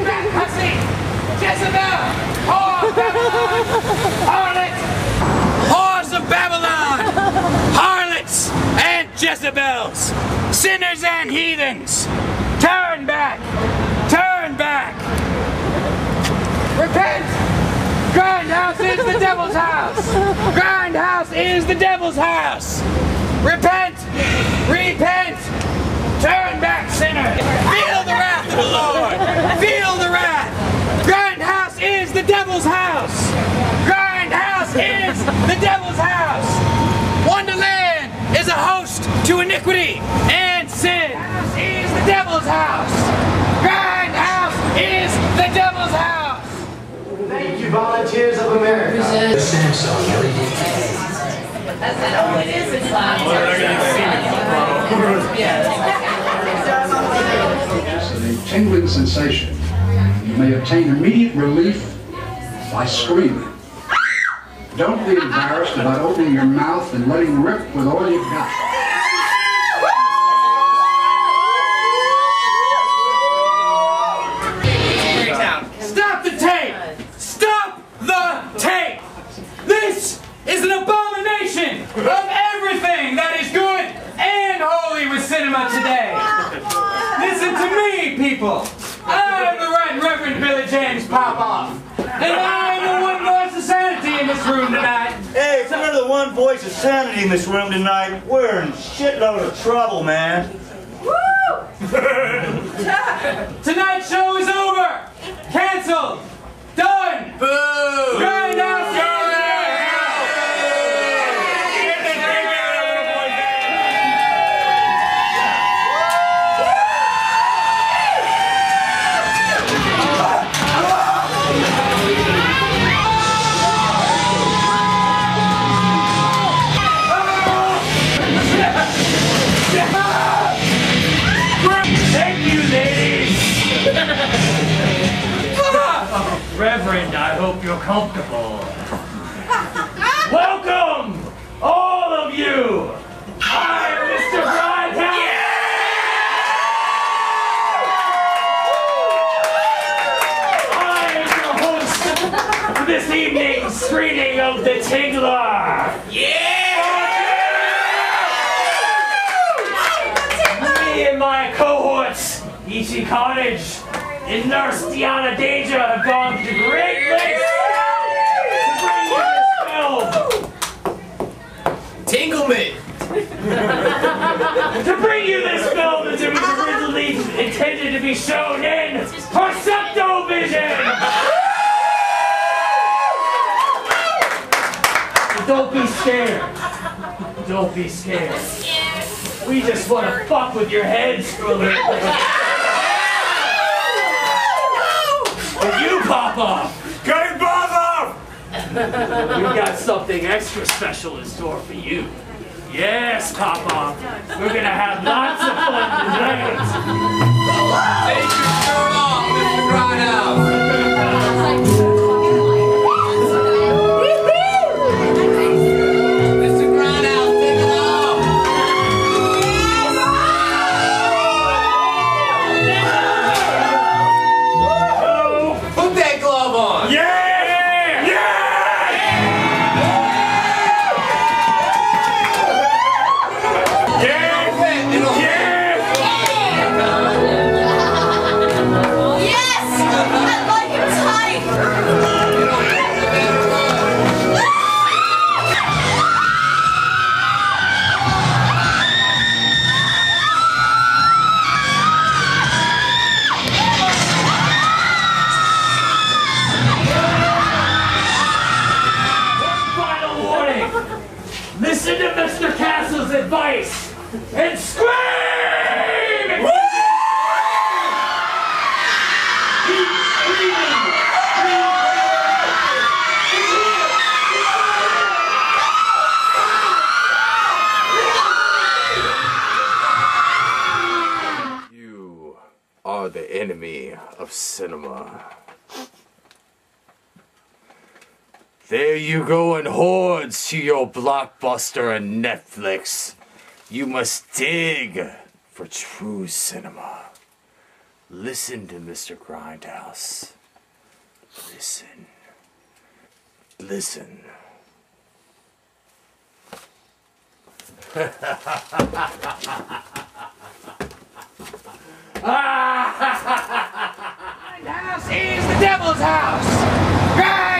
Back, hussy! Jezebel! Whore of Babylon! Harlot! Whores of Babylon! Harlots and Jezebels! Sinners and heathens! Turn back! Turn back! Repent! Grindhouse is the devil's house! Grindhouse is the devil's house! Repent! Repent! Turn back, sinner! Feel the wrath of the Lord! Feel the wrath! Grindhouse is the devil's house! Grindhouse is the devil's house! Wonderland is a host to iniquity and sin! Grindhouse is the devil's house! Grindhouse is the devil's house! Thank you, Volunteers of America. The Samsung LED a tingling sensation. You may obtain immediate relief by screaming. Don't be embarrassed about opening your mouth and letting rip with all you've got. Of everything that is good and holy with cinema today. Listen to me, people. I'm the Right Reverend Billy James Popoff. And I'm the one voice of sanity in this room tonight. Hey, if we're the one voice of sanity in this room tonight, we're in shitload of trouble, man. Woo! Tonight's show Reverend, I hope you're comfortable. Welcome, all of you. I'm Mr. Grindhouse. I am your host for this evening's screening of The Tingler. Yeah! Me and my cohorts, E.T. Cottage and Nurse Deanna Deja have gone to great lengths to bring you this film. Tingleman! to bring you this film that it was originally intended to be shown in Percepto Vision! Don't be scared. Don't be scared. We just want to fuck with your heads for a little bit. But you pop off. Get Bob off! We got something extra special in store for you. Yes, Papa. We're gonna have lots of fun tonight. Take to Mr. Castle's advice and scream! You are the enemy of cinema. There you go in hordes to your Blockbuster and Netflix. You must dig for true cinema. Listen to Mr. Grindhouse. Listen. Listen. Grindhouse is the devil's house!